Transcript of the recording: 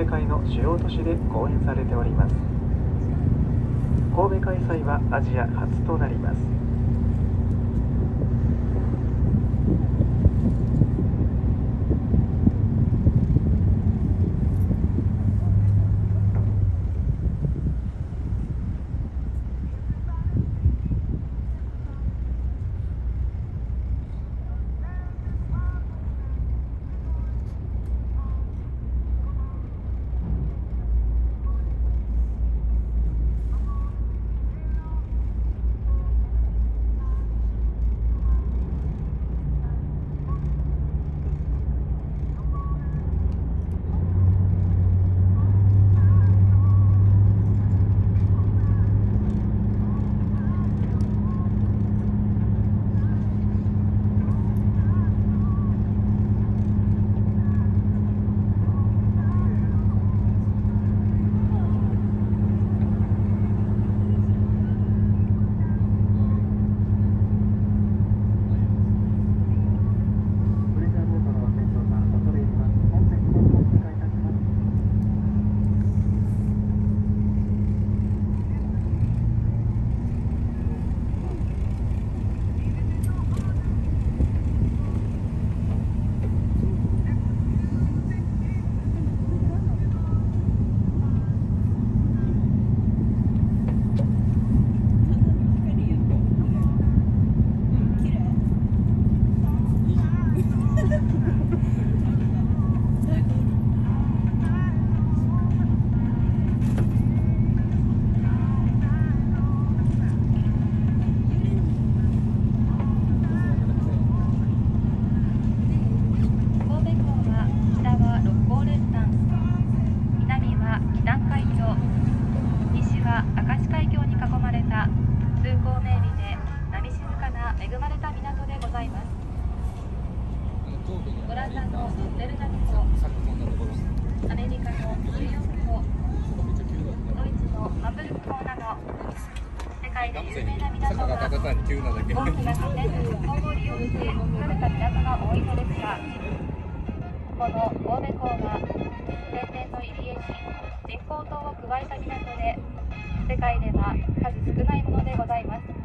世界の主要都市で公演されております。神戸開催はアジア初となります。港名理で波静かな恵まれた港でございます。オランダのデルナ湖アメリカのニューヨーク湖ドイツのハブルク港など世界で有名な港が大きな拠点と今後利用して作られた港が多いのですがこの神戸港は天然の入り江に人工島を加えた港で世界では数少ないものでございます。